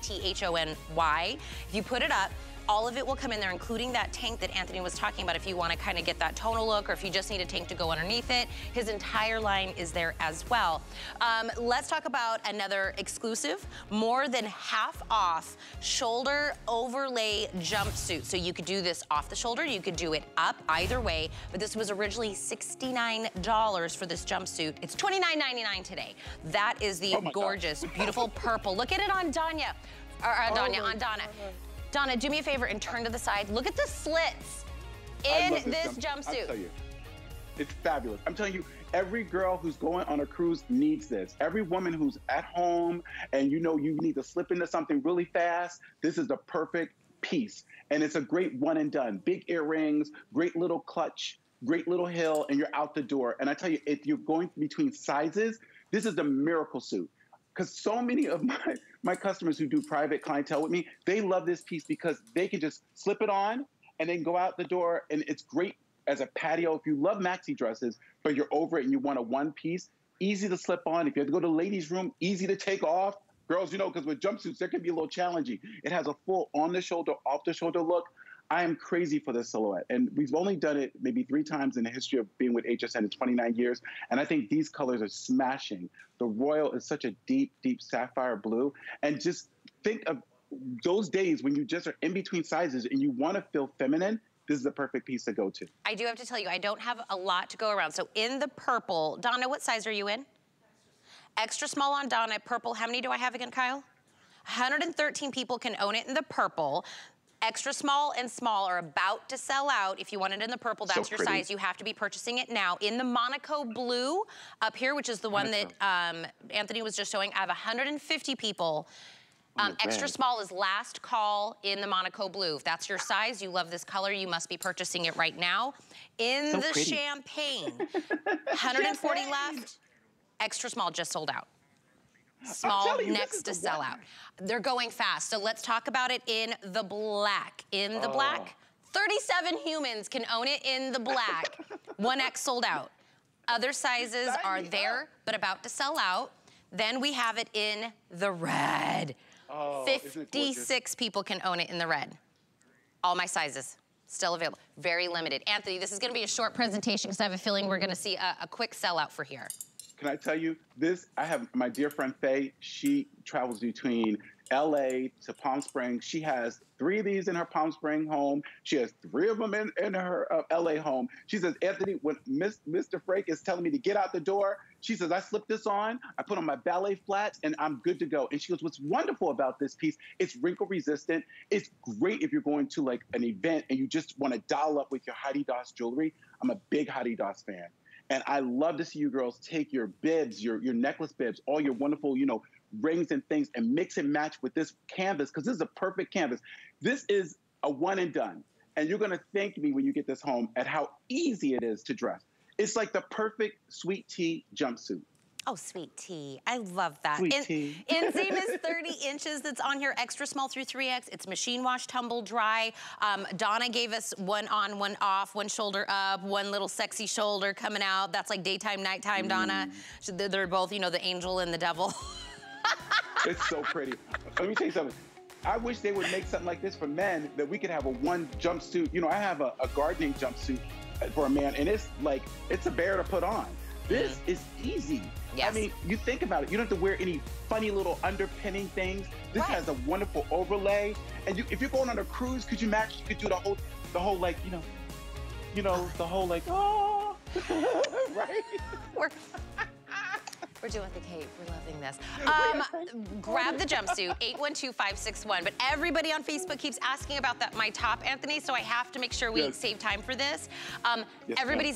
T-T-H-O-N-Y. If you put it up, all of it will come in there, including that tank that Antthony was talking about if you want to kind of get that tonal look or if you just need a tank to go underneath it. His entire line is there as well. Um, let's talk about another exclusive, more than half off shoulder overlay jumpsuit. So you could do this off the shoulder, you could do it up, either way, but this was originally $69 for this jumpsuit. It's $29.99 today. That is the oh gorgeous, God. beautiful purple. Look at it on Danya, or uh, oh Danya, on Donna. Donna, do me a favor and turn to the side. Look at the slits in this, this jump jumpsuit. I'll you, it's fabulous. I'm telling you, every girl who's going on a cruise needs this. Every woman who's at home and you know you need to slip into something really fast, this is the perfect piece. And it's a great one and done. Big earrings, great little clutch, great little hill, and you're out the door. And I tell you, if you're going between sizes, this is the miracle suit because so many of my my customers who do private clientele with me, they love this piece because they can just slip it on and then go out the door, and it's great as a patio. If you love maxi dresses, but you're over it and you want a one piece, easy to slip on. If you have to go to the ladies' room, easy to take off. Girls, you know, because with jumpsuits, there can be a little challenging. It has a full on the shoulder, off the shoulder look. I am crazy for this silhouette. And we've only done it maybe three times in the history of being with HSN in 29 years. And I think these colors are smashing. The royal is such a deep, deep sapphire blue. And just think of those days when you just are in between sizes and you want to feel feminine, this is the perfect piece to go to. I do have to tell you, I don't have a lot to go around. So in the purple, Donna, what size are you in? Extra small on Donna, purple. How many do I have again, Kyle? 113 people can own it in the purple. Extra small and small are about to sell out. If you want it in the purple, that's so your size. You have to be purchasing it now. In the Monaco blue up here, which is the one Monaco. that um, Antthony was just showing, I have 150 people um, extra small is last call in the Monaco blue. If that's your size, you love this color, you must be purchasing it right now. In so the pretty. champagne, 140 champagne. left. Extra small just sold out. Small you, next to sell out. They're going fast. So let's talk about it in the black. In the oh. black, 37 humans can own it in the black. 1X sold out. Other sizes are there, but about to sell out. Then we have it in the red. Oh, 56 people can own it in the red. All my sizes still available. Very limited. Antthony, this is gonna be a short presentation because I have a feeling we're gonna see a, a quick sellout for here. Can I tell you this? I have my dear friend Faye. She travels between LA to Palm Springs. She has three of these in her Palm Spring home. She has three of them in, in her uh, LA home. She says, Antthony, when Miss, Mr. Frake is telling me to get out the door, she says, I slip this on, I put on my ballet flats, and I'm good to go. And she goes, What's wonderful about this piece, it's wrinkle resistant. It's great if you're going to like an event and you just want to dial up with your Heidi Daus jewelry. I'm a big Heidi Daus fan. And I love to see you girls take your bibs, your, your necklace bibs, all your wonderful, you know, rings and things and mix and match with this canvas because this is a perfect canvas. This is a one and done. And you're gonna thank me when you get this home at how easy it is to dress. It's like the perfect sweet tea jumpsuit. Oh, sweet tea. I love that. Sweet In, tea. Inseam is 30 inches that's on here, extra small through 3X. It's machine wash, tumble dry. Um, Donna gave us one on, one off, one shoulder up, one little sexy shoulder coming out. That's like daytime, nighttime, mm. Donna. So they're both, you know, the angel and the devil. it's so pretty. Let me tell you something. I wish they would make something like this for men that we could have a one jumpsuit. You know, I have a, a gardening jumpsuit for a man, and it's like, it's a bear to put on. This mm. is easy. Yes. I mean, you think about it. You don't have to wear any funny little underpinning things. This right. has a wonderful overlay. And you, if you're going on a cruise, could you match? You could do the whole, the whole like, you know, you know, the whole like, oh, right? We're, we're doing the cape. We're loving this. Um, grab the jumpsuit, 812561. But everybody on Facebook keeps asking about that my top, Antthony, so I have to make sure we yes. save time for this. Um, yes, everybody's